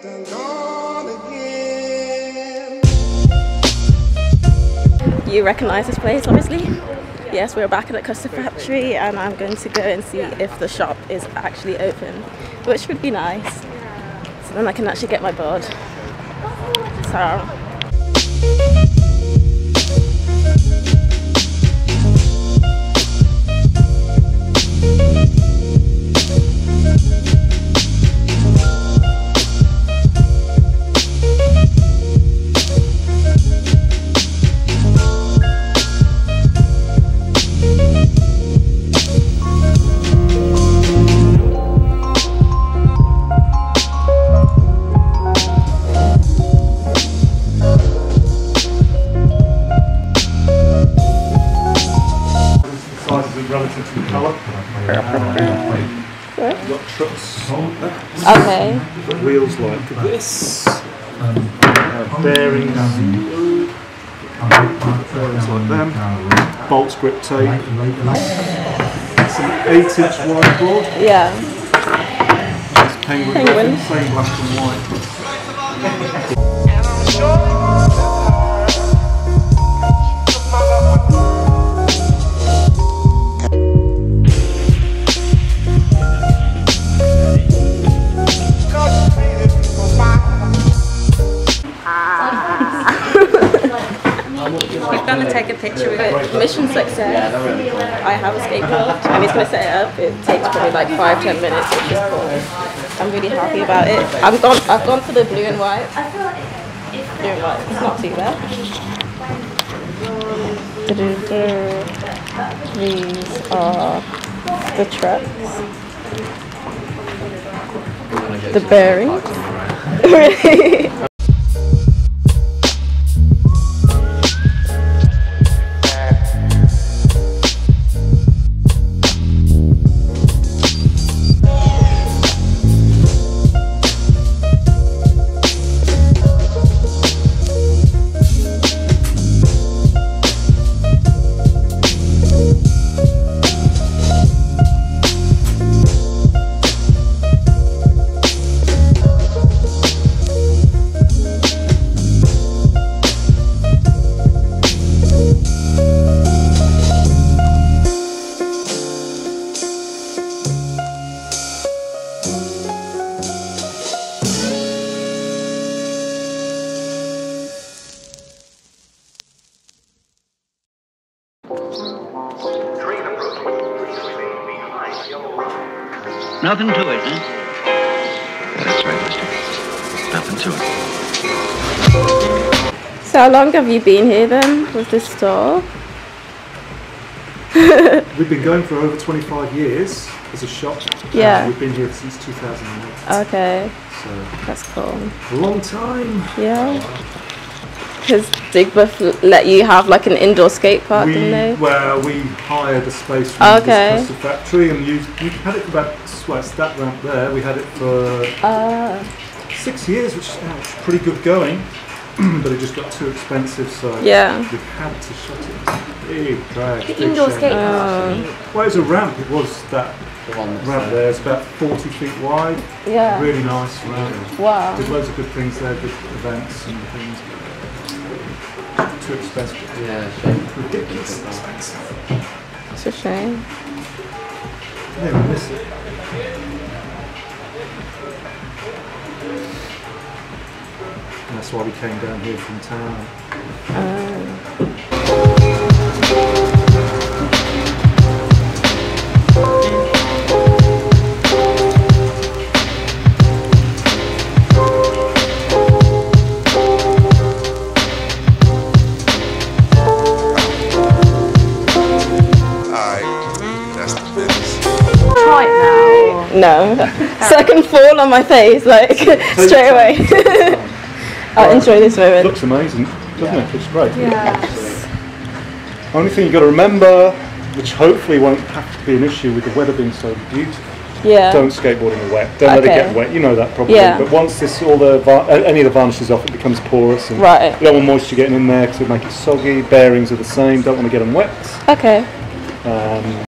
You recognise this place, obviously? Yes, we're back at the Custard Factory and I'm going to go and see if the shop is actually open, which would be nice. So then I can actually get my board. So, got trucks, okay. wheels like this, uh, bearings, bearings like them, bolts grip tape, some 8 inch wide board, Yeah. It's penguin, Penguin. plain black and white. Take a picture with it. Mission success. I have a skateboard and he's going to set it up. It takes probably like five, ten minutes, which is cool. I'm really happy about it. I've gone, I've gone for the blue and white. Blue and white. It's not too bad. These are the trucks. The bearings. Nothing to it, huh? That's right, mister. Nothing to it. So how long have you been here then with this store? We've been going for over 25 years as a shop. Yeah. Uh, we've been here since 2008. Okay, So, that's cool. a long time. Yeah. Because Digbeth let you have like an indoor skate park, we, didn't they? Well, we hired the space from Okay. this custard factory and used, we had it for about, well, it's that ramp there, we had it for Uh, six years, which is uh, pretty good going, but it just got too expensive, so Yeah. we had to shut it. Big drag. big indoor shame. skate uh, Well, it was a ramp, it was that The one ramp there, it's about 40 feet wide, yeah. really nice ramp. Wow. Did loads of good things there, good events and things. Too expensive. Yeah, shame. Ridiculously expensive. It's a shame. Yeah, we miss it. And that's why we came down here from town. Alright, it now. No. Second fall on my face, like straight away. I'll enjoy this moment. Looks amazing, doesn't it? It's great. Yes. Only thing you've got to remember, which hopefully won't have to be an issue with the weather being so beautiful, Yeah. don't skateboard in the wet. Don't let it get wet. You know that probably. Yeah. But once this all the var- uh, any of the varnish is off, it becomes porous. And Right. You don't want moisture getting in there because it'll make it soggy. Bearings are the same. Don't want to get them wet. Okay. Um,